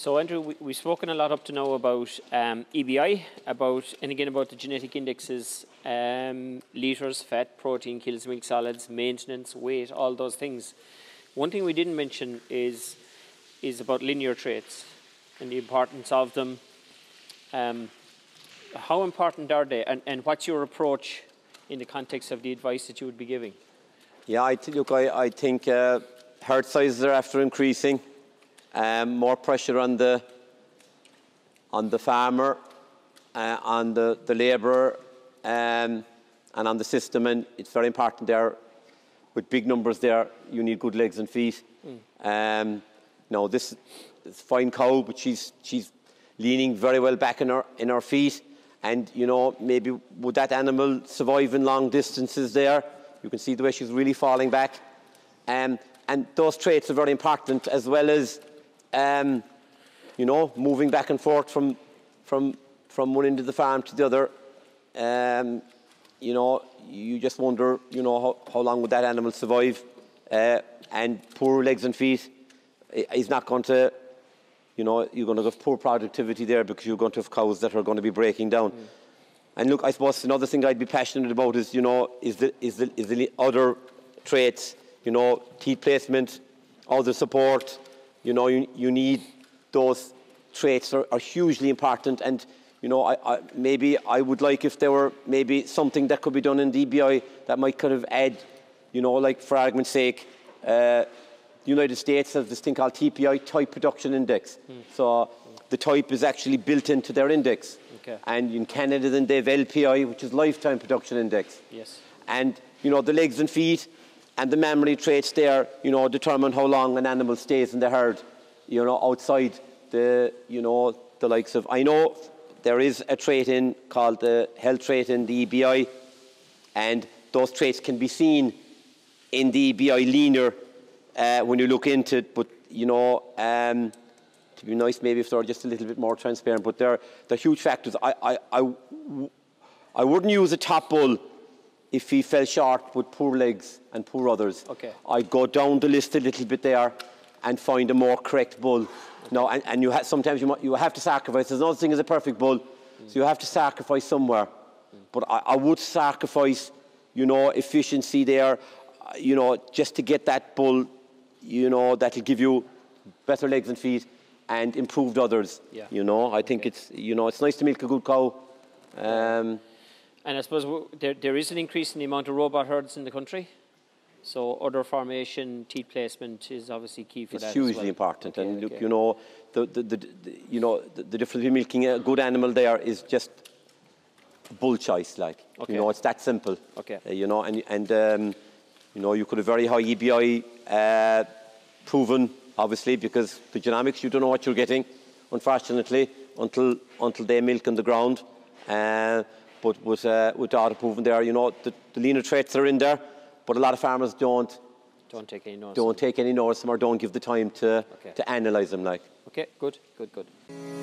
So, Andrew, we, we've spoken a lot up to now about um, EBI, about and again about the genetic indexes, um, litres, fat, protein, kills milk solids, maintenance, weight, all those things. One thing we didn't mention is is about linear traits and the importance of them. Um, how important are they, and, and what's your approach in the context of the advice that you would be giving? Yeah, look, I, I think uh, herd sizes are after increasing. Um, more pressure on the on the farmer, uh, on the, the labourer, um, and on the system. And it's very important there. With big numbers there, you need good legs and feet. Um, now this is fine cow, but she's she's leaning very well back in her in her feet. And you know, maybe would that animal survive in long distances there? You can see the way she's really falling back. Um, and those traits are very important, as well as, um, you know, moving back and forth from, from, from one end of the farm to the other. Um, you know, you just wonder, you know, how, how long would that animal survive? Uh, and poor legs and feet, he's not going to, you know, you're going to have poor productivity there because you're going to have cows that are going to be breaking down. And look, I suppose another thing I'd be passionate about is, you know, is the, is the, is the other traits, you know, teat placement, udder support, you know, you, you need those traits are, are hugely important. And, you know, I, I, maybe I would like if there were maybe something that could be done in EBI that might kind of add, you know, like for argument's sake, uh, the United States has this thing called TPI, Type Production Index. So the type is actually built into their index. Okay. And in Canada, then they have LPI, which is Lifetime Production Index. Yes. And, you know, the legs and feet and the mammary traits there, you know, determine how long an animal stays in the herd, you know, outside the, you know, the likes of, I know there is a trait in called the health trait in the EBI, and those traits can be seen in the EBI linear uh, when you look into it, but, you know, um, to be nice, maybe if they're just a little bit more transparent, but they're, they're huge factors. I, I, I, I wouldn't use a top bull if he fell short with poor legs and poor udders. Okay. I'd go down the list a little bit there and find a more correct bull. No, and, and you ha- sometimes you, you have to sacrifice. There's no such thing as a perfect bull, so you have to sacrifice somewhere. But I, I would sacrifice, you know, efficiency there, uh, you know, just to get that bull, you know, that'll give you better legs and feet and improved udders. Yeah. You know, I think Okay. it's, you know, it's nice to milk a good cow. Um, And I suppose there, there is an increase in the amount of robot herds in the country. So udder formation, teat placement is obviously key for It's that. as hugely well. important, Okay, and look, okay. you know, the, the, the, the you know the, the difference between milking a good animal there is just bull choice, like Okay. you know, it's that simple. Okay. Uh, you know, and and um, you know, you could have very high EBI uh, proven, obviously, because the genomics you don't know what you're getting, unfortunately, until until they milk on the ground. Uh, but with uh, with daughter proven there, you know, the, the linear traits are in there, but a lot of farmers don't Don't take any notice. don't take any notice or don't give the time to, Okay. to analyse them like. Okay, good, good, good.